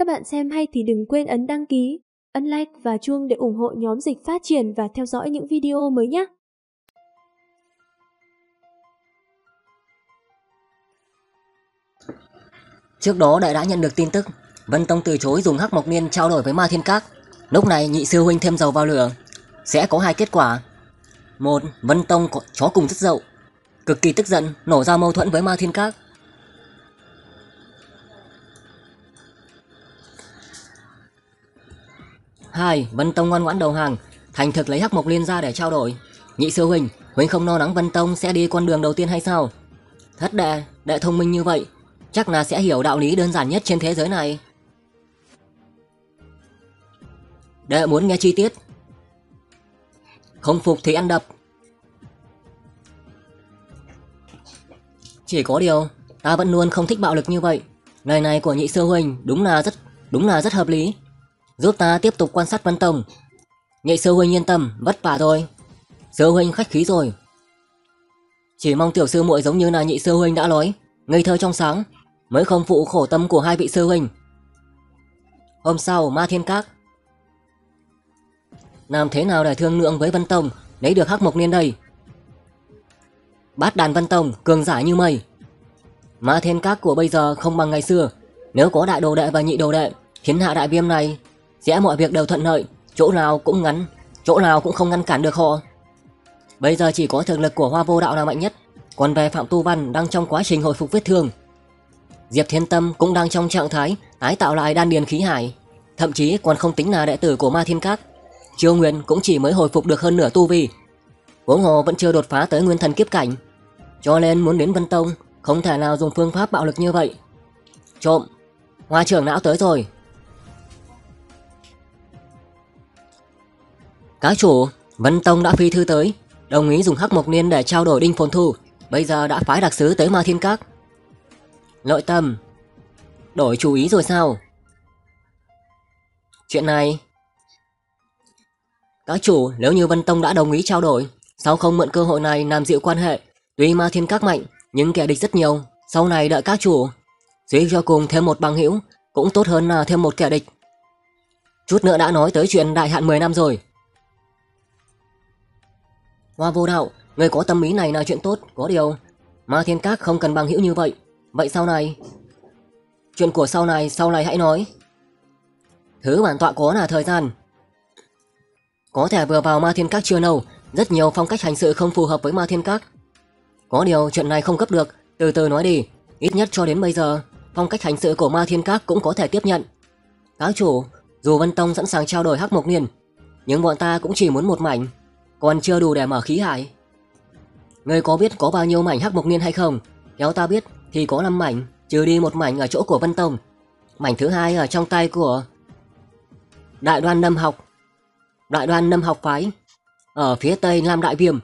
Các bạn xem hay thì đừng quên ấn đăng ký, ấn like và chuông để ủng hộ nhóm dịch phát triển và theo dõi những video mới nhé. Trước đó đại đã nhận được tin tức, Vân Tông từ chối dùng hắc mộc niên trao đổi với Ma Thiên Các. Lúc này nhị sư huynh thêm dầu vào lửa, sẽ có hai kết quả. Một, Vân Tông có chó cùng rất dậu, cực kỳ tức giận, nổ ra mâu thuẫn với Ma Thiên Các. Hai, Vân Tông ngoan ngoãn đầu hàng, thành thực lấy hắc mộc liên ra để trao đổi. Nhị sư huynh, huynh không lo lắng Vân Tông sẽ đi con đường đầu tiên hay sao? Thất đệ, đệ thông minh như vậy, chắc là sẽ hiểu đạo lý đơn giản nhất trên thế giới này. Đệ muốn nghe chi tiết. Không phục thì ăn đập. Chỉ có điều, ta vẫn luôn không thích bạo lực như vậy. Lời này của nhị sư huynh đúng là rất đúng là rất hợp lý. Giúp ta tiếp tục quan sát Vân Tông. Nhị sư huynh yên tâm, vất vả rồi. Sư huynh khách khí rồi. Chỉ mong tiểu sư muội giống như là nhị sư huynh đã nói, ngây thơ trong sáng, mới không phụ khổ tâm của hai vị sư huynh. Hôm sau, Ma Thiên Các. Làm thế nào để thương lượng với Vân Tông, lấy được hắc mộc niên đây? Bát đàn Vân Tông, cường giả như mây. Ma Thiên Các của bây giờ không bằng ngày xưa, nếu có đại đồ đệ và nhị đồ đệ, khiến hạ đại viêm này sẽ mọi việc đều thuận lợi, chỗ nào cũng ngắn, chỗ nào cũng không ngăn cản được họ. Bây giờ chỉ có thực lực của Hoa Vô Đạo là mạnh nhất, còn về Phạm Tu Văn đang trong quá trình hồi phục vết thương. Diệp Thiên Tâm cũng đang trong trạng thái tái tạo lại đan điền khí hải, thậm chí còn không tính là đệ tử của Ma Thiên Các. Triều Nguyên cũng chỉ mới hồi phục được hơn nửa tu vi. Huống hồ vẫn chưa đột phá tới nguyên thần kiếp cảnh, cho nên muốn đến Vân Tông không thể nào dùng phương pháp bạo lực như vậy. Trộm, Hoa trưởng não tới rồi. Các chủ, Vân Tông đã phi thư tới, đồng ý dùng hắc mộc niên để trao đổi đinh phồn thu, bây giờ đã phái đặc sứ tới Ma Thiên Các. Nội tâm, đổi chủ ý rồi sao? Chuyện này... Các chủ, nếu như Vân Tông đã đồng ý trao đổi, sao không mượn cơ hội này làm dịu quan hệ? Tuy Ma Thiên Các mạnh, nhưng kẻ địch rất nhiều, sau này đợi các chủ. Suy cho cùng thêm một bằng hữu cũng tốt hơn là thêm một kẻ địch. Chút nữa đã nói tới chuyện đại hạn 10 năm rồi, Hoa vô đạo, người có tâm ý này là chuyện tốt, có điều. Ma thiên các không cần bằng hữu như vậy. Vậy sau này... Chuyện của sau này, sau này hãy nói. Thứ bản tọa có là thời gian. Có thể vừa vào ma thiên các chưa lâu, rất nhiều phong cách hành sự không phù hợp với ma thiên các. Có điều chuyện này không cấp được, từ từ nói đi. Ít nhất cho đến bây giờ, phong cách hành sự của ma thiên các cũng có thể tiếp nhận. Các chủ, dù Vân Tông sẵn sàng trao đổi hắc mộc niên, nhưng bọn ta cũng chỉ muốn một mảnh còn chưa đủ để mở khí hải. Ngươi có biết có bao nhiêu mảnh hắc mộc niên hay không? nếu ta biết thì có 5 mảnh, trừ đi một mảnh ở chỗ của Vân Tông. Mảnh thứ hai ở trong tay của Đại đoan Nâm học. Đại đoan Nâm học phái ở phía tây Lam Đại Viêm.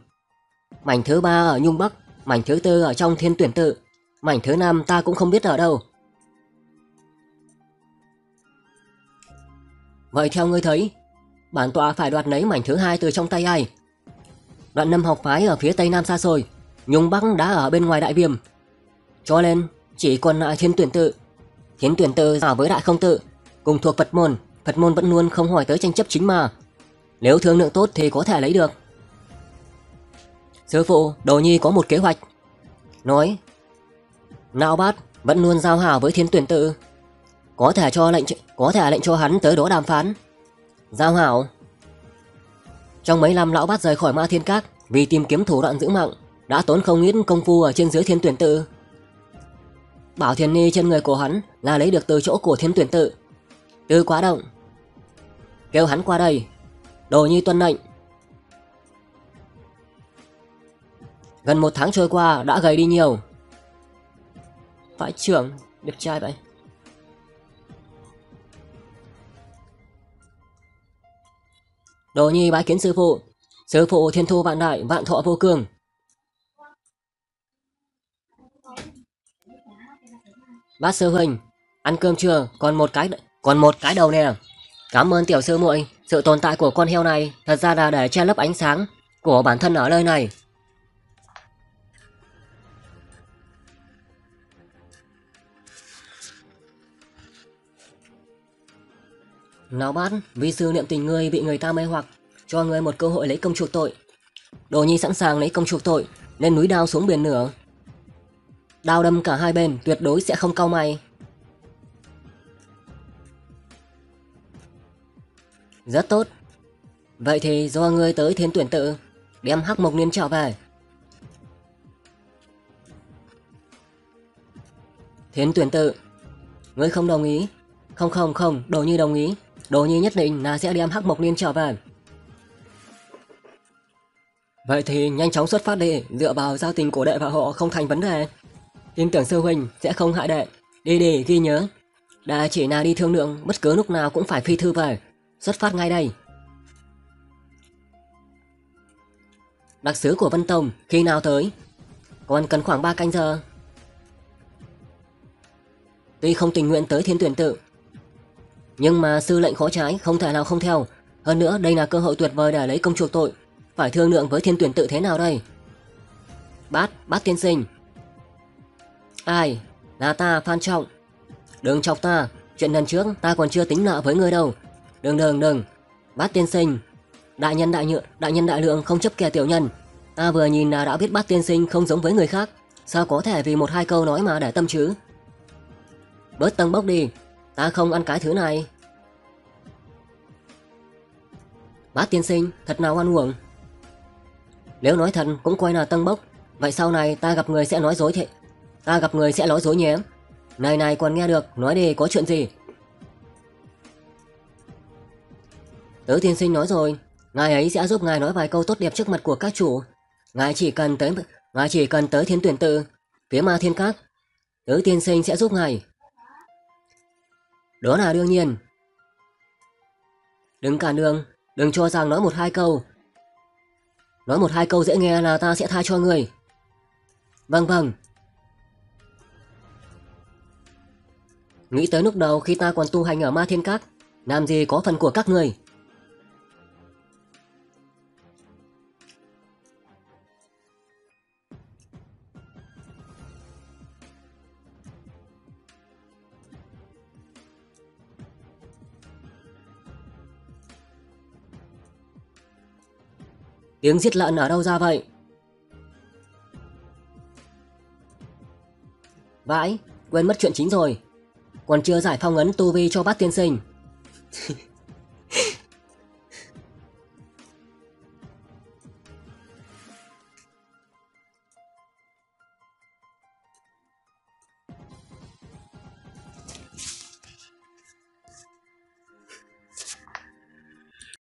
Mảnh thứ ba ở Nhung Bắc, mảnh thứ tư ở trong Thiên Tuyển Tự, mảnh thứ năm ta cũng không biết ở đâu. Vậy theo ngươi thấy, bản tọa phải đoạt lấy mảnh thứ hai từ trong tay ai? Đoạn năm học phái ở phía tây nam xa xôi, Nhung Bắc đã ở bên ngoài đại viêm. Cho nên, chỉ còn lại thiên tuyển tự. Thiên tuyển tự ở với đại không tự, cùng thuộc Phật môn, Phật môn vẫn luôn không hỏi tới tranh chấp chính mà. Nếu thương lượng tốt thì có thể lấy được. Sư phụ, Đồ Nhi có một kế hoạch. Nói, Nạo Bát vẫn luôn giao hảo với thiên tuyển tự. Có thể cho lệnh có thể lệnh cho hắn tới đó đàm phán. Giao hảo trong mấy năm lão bắt rời khỏi ma thiên các vì tìm kiếm thủ đoạn giữ mạng, đã tốn không ít công phu ở trên dưới thiên tuyển tự. Bảo Thiên ni trên người của hắn là lấy được từ chỗ của thiên tuyển tự. Tư quá động. Kêu hắn qua đây. Đồ nhi tuân lệnh. Gần một tháng trôi qua đã gầy đi nhiều. Phải trưởng, đẹp trai vậy. Đồ nhi bái kiến sư phụ. Sư phụ thiên thu vạn đại, vạn thọ vô cường. Bác sư huynh, ăn cơm chưa? Còn một cái còn một cái đầu nè. Cảm ơn tiểu sư muội, sự tồn tại của con heo này thật ra là để che lấp ánh sáng của bản thân ở nơi này. Nào bát, vi sư niệm tình ngươi bị người ta mê hoặc, cho ngươi một cơ hội lấy công chuộc tội. Đồ nhi sẵn sàng lấy công chuộc tội, lên núi đao xuống biển nửa Đao đâm cả hai bên, tuyệt đối sẽ không cau mày. Rất tốt. Vậy thì do ngươi tới thiên tuyển tự, đem hắc mộc niên trở về. Thiên tuyển tự, ngươi không đồng ý. Không không không, đồ nhi đồng ý. Đồ nhi nhất định là sẽ đem hắc mộc liên trở về. Vậy thì nhanh chóng xuất phát đi, dựa vào giao tình của đệ và họ không thành vấn đề. Tin tưởng sư huynh sẽ không hại đệ. Đi đi, ghi nhớ. Đã chỉ là đi thương lượng, bất cứ lúc nào cũng phải phi thư về. Xuất phát ngay đây. Đặc sứ của Vân Tông khi nào tới? Còn cần khoảng 3 canh giờ. Tuy không tình nguyện tới thiên tuyển tự, nhưng mà sư lệnh khó trái không thể nào không theo. Hơn nữa đây là cơ hội tuyệt vời để lấy công chuộc tội. Phải thương lượng với thiên tuyển tự thế nào đây? Bát, bát tiên sinh. Ai? Là ta, Phan Trọng. Đừng chọc ta, chuyện lần trước ta còn chưa tính nợ với ngươi đâu. Đừng đừng đừng, bát tiên sinh. Đại nhân đại nhượng đại nhân đại lượng không chấp kẻ tiểu nhân. Ta vừa nhìn là đã biết bát tiên sinh không giống với người khác. Sao có thể vì một hai câu nói mà để tâm chứ? Bớt tăng bốc đi, ta không ăn cái thứ này. Bát tiên sinh, thật nào ăn uổng. Nếu nói thật cũng quay là tăng bốc, vậy sau này ta gặp người sẽ nói dối thế. Ta gặp người sẽ nói dối nhé. Này này còn nghe được, nói đi có chuyện gì? Tớ tiên sinh nói rồi, ngài ấy sẽ giúp ngài nói vài câu tốt đẹp trước mặt của các chủ. Ngài chỉ cần tới ngài chỉ cần tới thiên tuyển tự, phía ma thiên các. Tớ tiên sinh sẽ giúp ngài. Đó là đương nhiên. Đừng cản đường, đừng cho rằng nói một hai câu. Nói một hai câu dễ nghe là ta sẽ tha cho người. Vâng vâng. Nghĩ tới lúc đầu khi ta còn tu hành ở ma thiên các, làm gì có phần của các người. Tiếng giết lợn ở đâu ra vậy? Vãi, quên mất chuyện chính rồi. Còn chưa giải phong ấn tu vi cho bát tiên sinh.